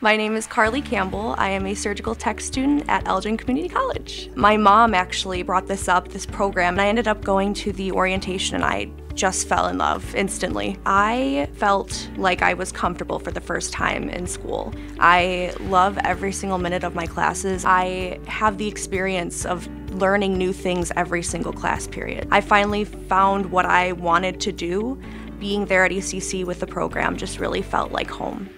My name is Carlee Campbell. I am a surgical tech student at Elgin Community College. My mom actually brought this up, this program, and I ended up going to the orientation and I just fell in love instantly. I felt like I was comfortable for the first time in school. I love every single minute of my classes. I have the experience of learning new things every single class period. I finally found what I wanted to do. Being there at ECC with the program just really felt like home.